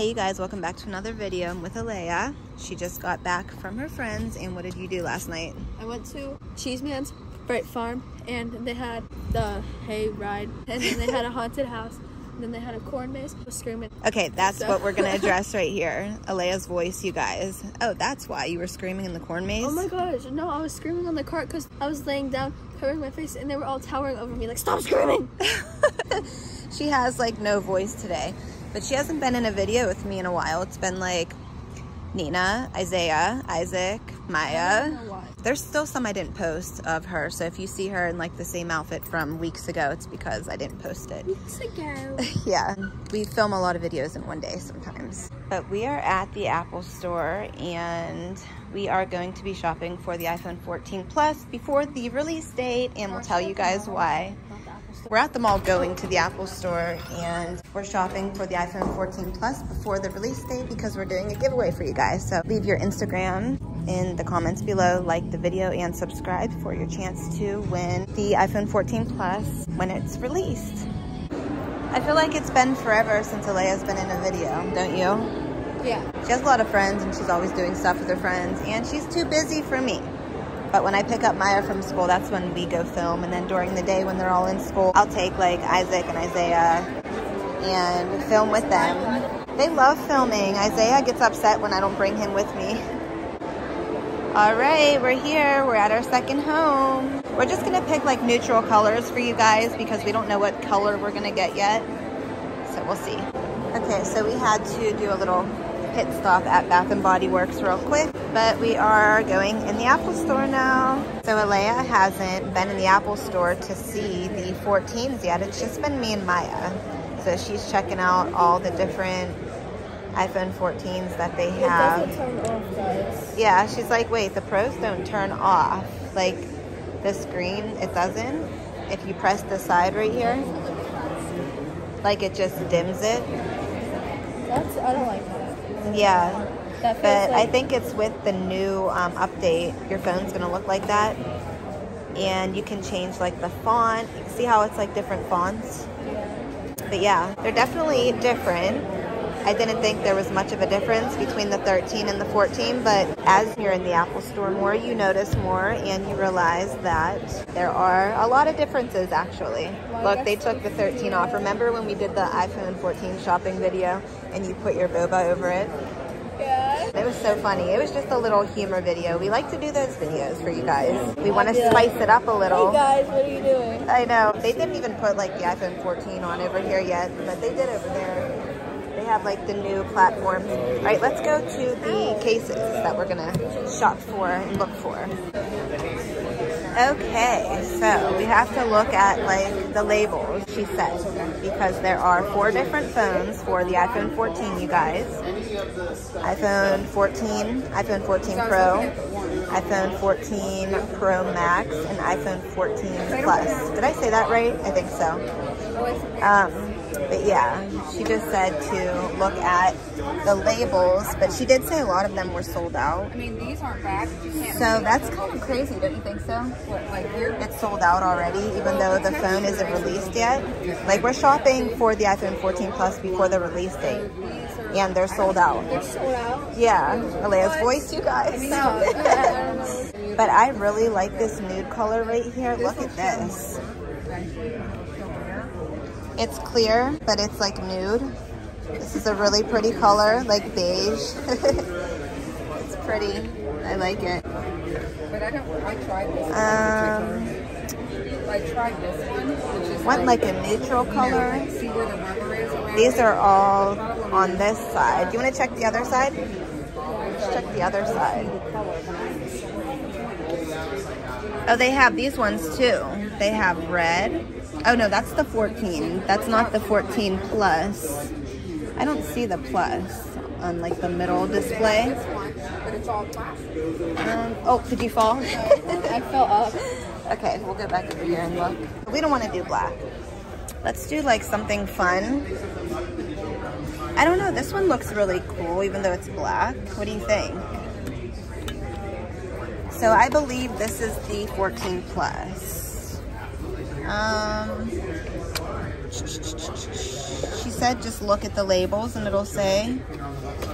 Hey you guys, welcome back to another video. I'm with Alayah. She just got back from her friends and what did you do last night? I went to Cheeseman's Bright Farm and they had the hay ride and then they had a haunted house and then they had a corn maze screaming. Okay, that's So- what we're gonna address right here. Alayah's voice, you guys. Oh, that's why you were screaming in the corn maze? Oh my gosh, no, I was screaming on the cart because I was laying down covering my face and they were all towering over me like stop screaming. she has like no voice today, but she hasn't been in a video with me in a while. It's been like Nina, Isaiah, Isaac, Mya. don't know why. There's still some I didn't post of her, so if you see her in like the same outfit from weeks ago, it's because I didn't post it. Weeks ago. yeah, we film a lot of videos in one day sometimes. But we are at the Apple store and we are going to be shopping for the iPhone 14 Plus before the release date and we'll tell you guys why. Not the Apple Store. We're at the mall going to the Apple store and we're shopping for the iPhone 14 Plus before the release date because we're doing a giveaway for you guys. So leave your Instagram in the comments below, like the video and subscribe for your chance to win the iPhone 14 Plus when it's released. I feel like it's been forever since Alayah's been in a video, don't you? Yeah. She has a lot of friends and she's always doing stuff with her friends and she's too busy for me. But when I pick up Mya from school, that's when we go film. And then during the day when they're all in school, I'll take like Isaac and Isaiah and film with them. They love filming. Isaiah gets upset when I don't bring him with me. All right, we're here. We're at our second home. We're just gonna pick like neutral colors for you guys because we don't know what color we're gonna get yet. So we'll see. Okay, so we had to do a little pit stop at Bath and Body Works real quick, but we are going in the Apple store now. So Alayah hasn't been in the Apple store to see the 14s yet. It's just been me and Mya. So she's checking out all the different iPhone 14s that they have. off. Yeah, she's like, wait, the pros don't turn off. Like the screen, it doesn't. If you press the side right here, like it just dims it. That's I don't like that. Yeah, That feels but I think it's with the new um, update, your phone's gonna look like that. And you can change like the font. See how it's like different fonts. But yeah, they're definitely different. I didn't think there was much of a difference between the 13 and the 14, but as you're in the Apple store more, you notice more and you realize that there are a lot of differences actually. Look, they took the 13 off. Remember when we did the iPhone 14 shopping video and you put your boba over it? Yeah. It was so funny. It was just a little humor video. We like to do those videos for you guys. We want to spice it up a little. Hey guys, what are you doing? I know. They didn't even put like the iPhone 14 on over here yet, but they did over there. Have like the new platforms. All right, let's go to the cases that we're gonna shop for and look for. Okay, so we have to look at like the labels, she said, because there are four different phones for the iPhone 14, you guys. iPhone 14, iPhone 14 Pro, iPhone 14 Pro Max, and iPhone 14 Plus. Did I say that right? I think so. Um, but yeah, she just said to look at the labels, but she did say a lot of them were sold out. I mean, these aren't back. So that's kind of crazy, don't you think so? What, like here? It's sold out already, even though the phone isn't released yet. Like we're shopping for the iPhone 14 Plus before the release date, and they're sold out. They're sold out. Yeah, Alayah's voice, you guys. No, yeah, I don't know. But I really like this nude color right here. Look at this. It's clear, but it's like nude. This is a really pretty color, like beige. it's pretty. I like it. But I don't. I tried this. Um, I tried this one, which is want like a neutral color. see where the rubber is around. These are all on this side. Do you want to check the other side? Let's check the other side. Oh, they have these ones too. They have red. Oh no, that's the 14. That's not the 14 plus. I don't see the plus on like the middle display. but it's all plastic. Um, oh, did you fall? I fell up. Okay, we'll go back over here and look. We don't want to do black. Let's do like something fun. I don't know, this one looks really cool even though it's black. What do you think? So I believe this is the 14 plus. Um, She said just look at the labels and it'll say.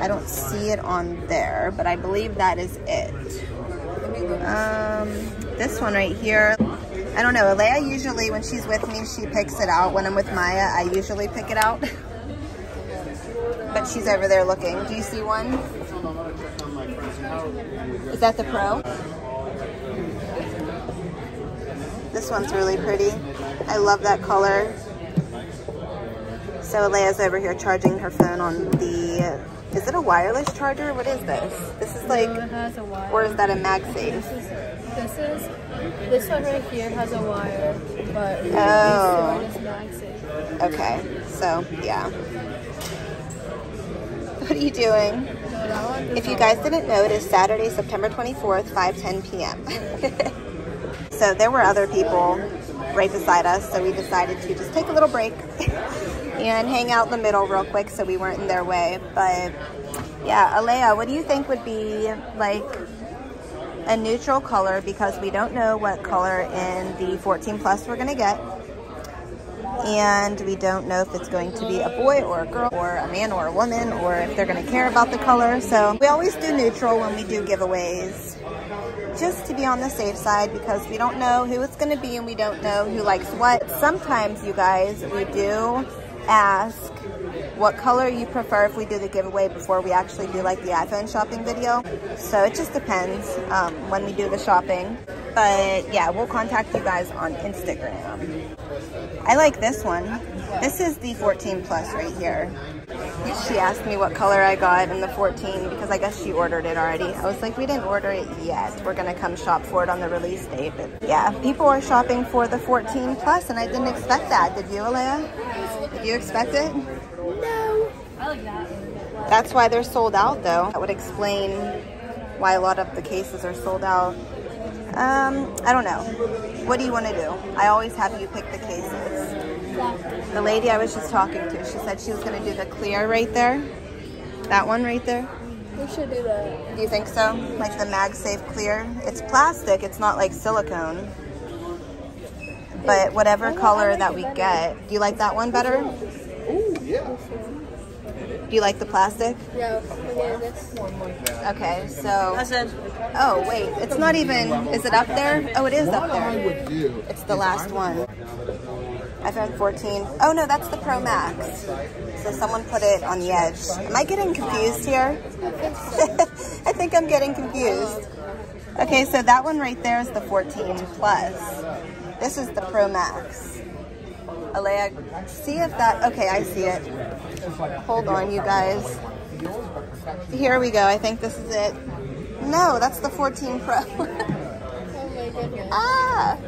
I don't see it on there, but I believe that is it. Um, this one right here. I don't know. Alayah usually, when she's with me, she picks it out. When I'm with Mya, I usually pick it out. but she's over there looking. Do you see one? Is that the Pro? This one's really pretty. I love that color. So Alayah's over here charging her phone on the, is it a wireless charger? What is this? This is like, No, it has a wire. or is that a MagSafe? This is, this is, this one right here has a wire, but Oh. are just MagSafe. Okay, so yeah. What are you doing? No, that one does If you guys didn't know, it is Saturday, September 24th, 5:10 p.m. so there were other people right beside us, so we decided to just take a little break and hang out in the middle real quick so we weren't in their way. But yeah, Alayah, what do you think would be like a neutral color because we don't know what color in the 14 plus we're gonna get. And we don't know if it's going to be a boy or a girl or a man or a woman or if they're gonna care about the color. So we always do neutral when we do giveaways just to be on the safe side because we don't know who it's gonna be and we don't know who likes what. Sometimes you guys, we do ask what color you prefer if we do the giveaway before we actually do like the iPhone shopping video. So it just depends um, when we do the shopping. But yeah, we'll contact you guys on Instagram. I like this one. This is the 14 plus right here. She asked me what color I got in the 14 because I guess she ordered it already. I was like, we didn't order it yet. We're gonna come shop for it on the release date. But yeah, people are shopping for the 14 plus and I didn't expect that. Did you, Alayah? Did you expect it? No. I like that. That's why they're sold out though. That would explain why a lot of the cases are sold out. Um, I don't know. What do you want to do? I always have you pick the cases. The lady I was just talking to, she said she was going to do the clear right there. That one right there. We should do that. Do you think so? Like the MagSafe clear? It's plastic, it's not like silicone. But whatever color that we get, do you like that one better? Do you like the plastic? Yeah, okay. Okay, so. Oh, wait, it's not even. Is it up there? Oh, it is up there. It's the last one. iPhone 14. Oh, no, that's the Pro Max. So someone put it on the edge. Am I getting confused here? I think I'm getting confused. Okay, so that one right there is the 14 Plus. This is the Pro Max. Alayah, see if that, okay, I see it. Hold on, you guys. Here we go. I think this is it. No, that's the 14 Pro. Oh ah!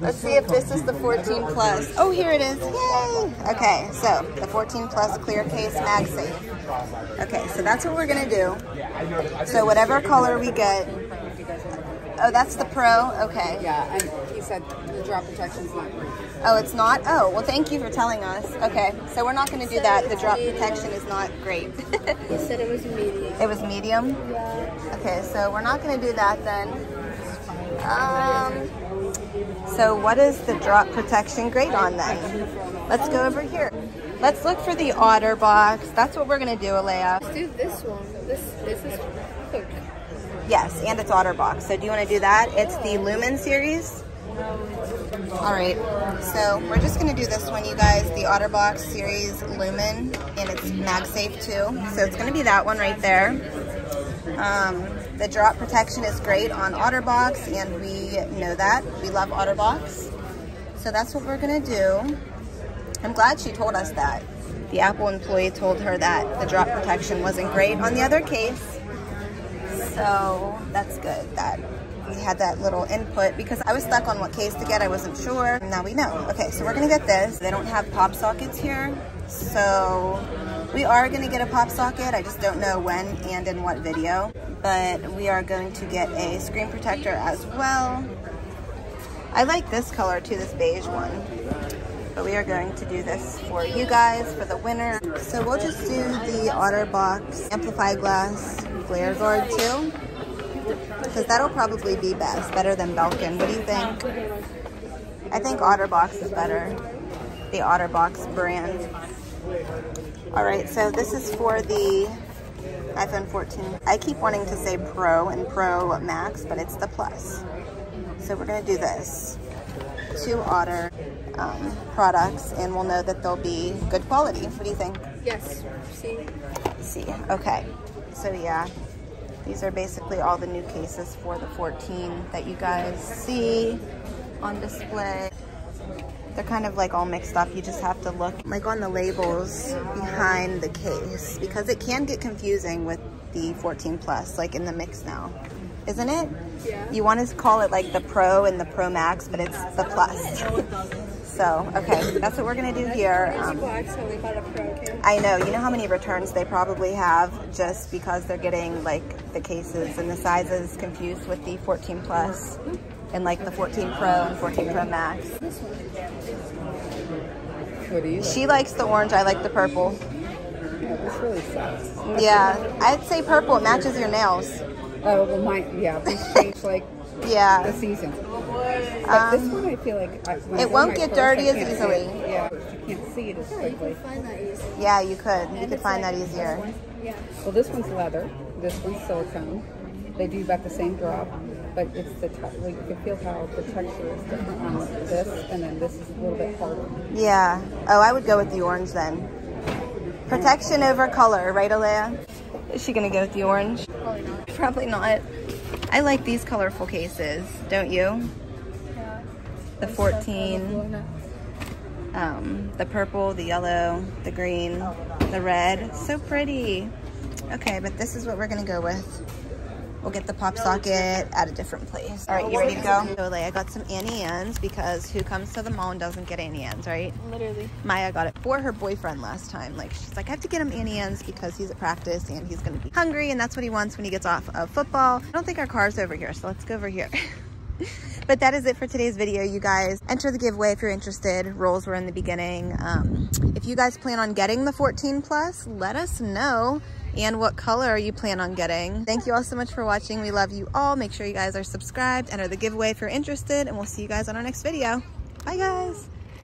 Let's see if this is the 14 Plus. Oh, here it is. Yay! Okay, so the 14 Plus clear case MagSafe. Okay, so that's what we're gonna do. So whatever color we get. Oh, that's the Pro? Okay. Yeah, and he said the drop protection's not great. Oh, it's not? Oh, well, thank you for telling us. Okay, so we're not going to do that. The drop protection is not great. He said it was medium. it was medium? Yeah. Okay, so we're not going to do that then. Um, so what is the drop protection grade on then? Let's go over here. Let's look for the OtterBox. That's what we're going to do, Alayah. Let's do this one. This this is hook. Yes, and it's OtterBox. So do you want to do that? It's the Lumen series. All right, so we're just gonna do this one, you guys, the OtterBox Series Lumen, and it's MagSafe too. So it's gonna be that one right there. Um, the drop protection is great on OtterBox, and we know that. We love OtterBox. So that's what we're gonna do. I'm glad she told us that. The Apple employee told her that the drop protection wasn't great on the other case. So that's good that we had that little input because I was stuck on what case to get. I wasn't sure. Now we know. Okay, so we're gonna get this. They don't have pop sockets here. So we are gonna get a pop socket. I just don't know when and in what video. But we are going to get a screen protector as well. I like this color too, this beige one. But we are going to do this for you guys for the winner. So we'll just do the OtterBox Amplify Glass Glare Guard too. Because that'll probably be best, better than Belkin. What do you think? I think OtterBox is better. the OtterBox brand. All right, so this is for the iPhone 14. I keep wanting to say Pro and Pro Max, but it's the Plus. So we're gonna do this. Two Otter um, products, and we'll know that they'll be good quality. What do you think? Yes. See. see. Okay, so yeah, these are basically all the new cases for the 14 that you guys see on display. They're kind of like all mixed up. You just have to look like on the labels behind the case because it can get confusing with the 14 plus, like in the mix now, isn't it? Yeah. You want to call it like the Pro and the Pro Max, but it's the Plus. so, okay, that's what we're gonna do here. Um. I know, you know how many returns they probably have just because they're getting like the cases and the sizes confused with the 14 Plus and like the 14 Pro and 14 Pro Max. She likes the orange, I like the purple. Yeah, really. Yeah, I'd say purple, it matches your nails. Oh, well, mine, yeah, these change like the Yeah, seasons. But this one, I feel like. I, when I Um, it won't get dirty as easily. Yeah, you can't see it as Yeah, you quickly. can find that easy. yeah, you could. You could it's find that like- easier. Yeah. Well, this one's leather. This one's silicone. They do about the same drop, but it's the te- like you can feel how the texture is different on this, and then this is a little bit harder. Yeah. Oh, I would go with the orange then. Protection over color, right, Alayah? Is she gonna go with the orange? Probably not. Probably not. I like these colorful cases, don't you? Yeah. The 14, um, the purple, the yellow, the green, the red. So pretty. Okay, but this is what we're gonna go with. We'll get the pop socket at a different place. All right, you ready to go? So, like, I got some Auntie Anne's because who comes to the mall and doesn't get Auntie Anne's, right? Literally. Mya got it for her boyfriend last time. Like she's like, I have to get him Auntie Anne's because he's at practice and he's gonna be hungry and that's what he wants when he gets off of football. I don't think our car's over here, so let's go over here. but that is it for today's video, you guys. Enter the giveaway if you're interested. Rolls were in the beginning. Um, if you guys plan on getting the 14 plus, let us know. And what color are you plan on getting. Thank you all so much for watching. We love you all. Make sure you guys are subscribed. Enter the giveaway if you're interested, and we'll see you guys on our next video. Bye, guys.